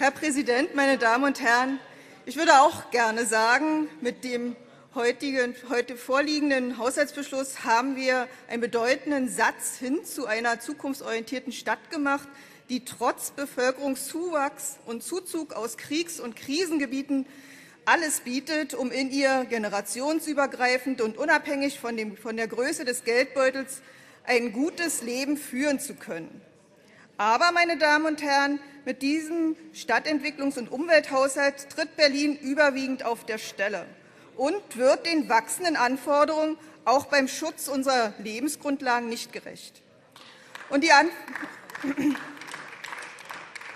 Herr Präsident, meine Damen und Herren! Ich würde auch gerne sagen, mit dem heute vorliegenden Haushaltsbeschluss haben wir einen bedeutenden Satz hin zu einer zukunftsorientierten Stadt gemacht, die trotz Bevölkerungszuwachs und Zuzug aus Kriegs- und Krisengebieten alles bietet, um in ihr generationsübergreifend und unabhängig von, dem, von der Größe des Geldbeutels ein gutes Leben führen zu können. Aber, meine Damen und Herren, mit diesem Stadtentwicklungs- und Umwelthaushalt tritt Berlin überwiegend auf der Stelle und wird den wachsenden Anforderungen auch beim Schutz unserer Lebensgrundlagen nicht gerecht. Und die,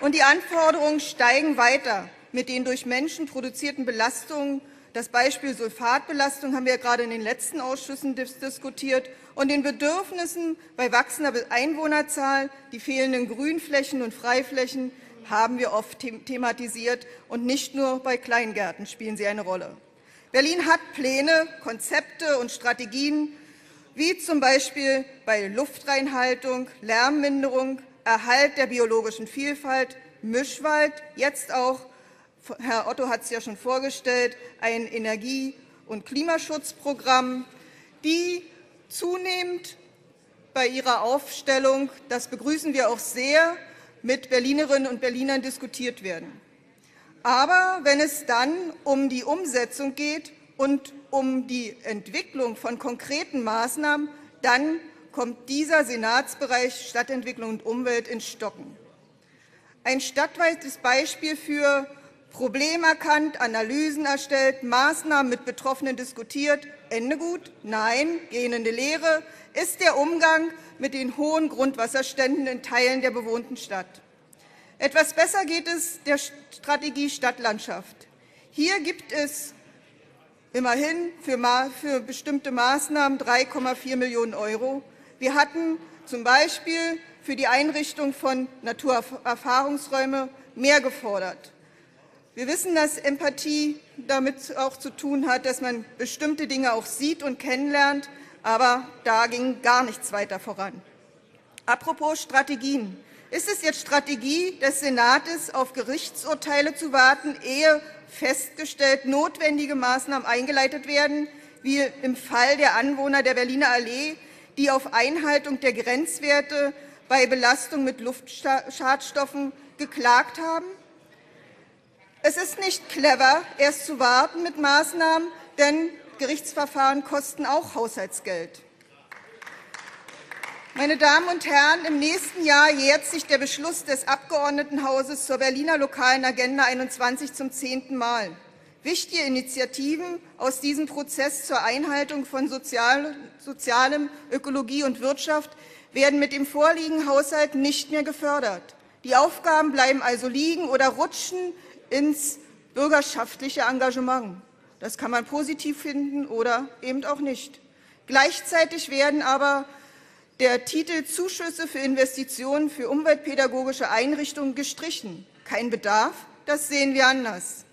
und die Anforderungen steigen weiter mit den durch Menschen produzierten Belastungen. Das Beispiel Sulfatbelastung haben wir gerade in den letzten Ausschüssen diskutiert und den Bedürfnissen bei wachsender Einwohnerzahl, die fehlenden Grünflächen und Freiflächen haben wir oft thematisiert, und nicht nur bei Kleingärten spielen sie eine Rolle. Berlin hat Pläne, Konzepte und Strategien, wie zum Beispiel bei Luftreinhaltung, Lärmminderung, Erhalt der biologischen Vielfalt, Mischwald, jetzt auch, Herr Otto hat es ja schon vorgestellt, ein Energie- und Klimaschutzprogramm, die zunehmend bei ihrer Aufstellung, das begrüßen wir auch sehr, mit Berlinerinnen und Berlinern diskutiert werden. Aber wenn es dann um die Umsetzung geht und um die Entwicklung von konkreten Maßnahmen, dann kommt dieser Senatsbereich Stadtentwicklung und Umwelt ins Stocken. Ein stadtweites Beispiel für Problem erkannt, Analysen erstellt, Maßnahmen mit Betroffenen diskutiert, Ende gut, nein, gähnende Lehre, ist der Umgang mit den hohen Grundwasserständen in Teilen der bewohnten Stadt. Etwas besser geht es der Strategie Stadtlandschaft. Hier gibt es immerhin für, für bestimmte Maßnahmen 3,4 Millionen Euro. Wir hatten zum Beispiel für die Einrichtung von Naturerfahrungsräumen mehr gefordert. Wir wissen, dass Empathie damit auch zu tun hat, dass man bestimmte Dinge auch sieht und kennenlernt, aber da ging gar nichts weiter voran. Apropos Strategien. Ist es jetzt Strategie des Senates, auf Gerichtsurteile zu warten, ehe festgestellt notwendige Maßnahmen eingeleitet werden, wie im Fall der Anwohner der Berliner Allee, die auf Einhaltung der Grenzwerte bei Belastung mit Luftschadstoffen geklagt haben? Es ist nicht clever, erst zu warten mit Maßnahmen, denn Gerichtsverfahren kosten auch Haushaltsgeld. Meine Damen und Herren, im nächsten Jahr jährt sich der Beschluss des Abgeordnetenhauses zur Berliner lokalen Agenda 21 zum zehnten Mal. Wichtige Initiativen aus diesem Prozess zur Einhaltung von Sozialem, Ökologie und Wirtschaft werden mit dem vorliegenden Haushalt nicht mehr gefördert. Die Aufgaben bleiben also liegen oder rutschen ins bürgerschaftliche Engagement. Das kann man positiv finden oder eben auch nicht. Gleichzeitig werden aber der Titel Zuschüsse für Investitionen für umweltpädagogische Einrichtungen gestrichen. Kein Bedarf, das sehen wir anders.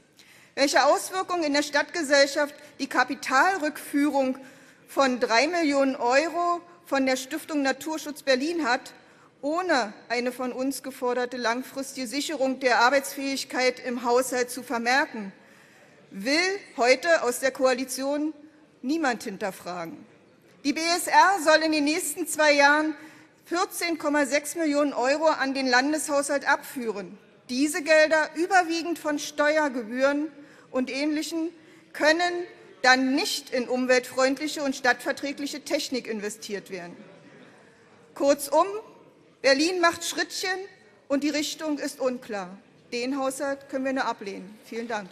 Welche Auswirkungen in der Stadtgesellschaft die Kapitalrückführung von 3 Millionen Euro von der Stiftung Naturschutz Berlin hat, ohne eine von uns geforderte langfristige Sicherung der Arbeitsfähigkeit im Haushalt zu vermerken, will heute aus der Koalition niemand hinterfragen. Die BSR soll in den nächsten zwei Jahren 14,6 Millionen Euro an den Landeshaushalt abführen. Diese Gelder, überwiegend von Steuergebühren und Ähnlichem, können dann nicht in umweltfreundliche und stadtverträgliche Technik investiert werden. Kurzum, Berlin macht Schrittchen, und die Richtung ist unklar. Den Haushalt können wir nur ablehnen. Vielen Dank.